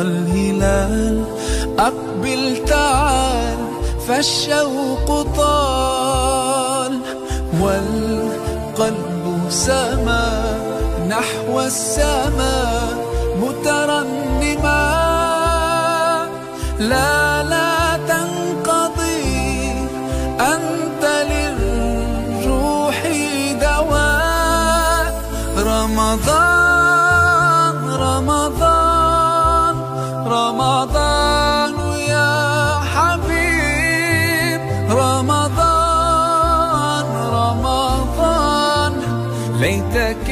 الهلال أقبل تعال فالشوق طال. والقلب سما نحو السماء مترنما. لا لا تنقضي أنت للروح دواء. رمضان رمضان رمضان يا حبيب رمضان رمضان ليتك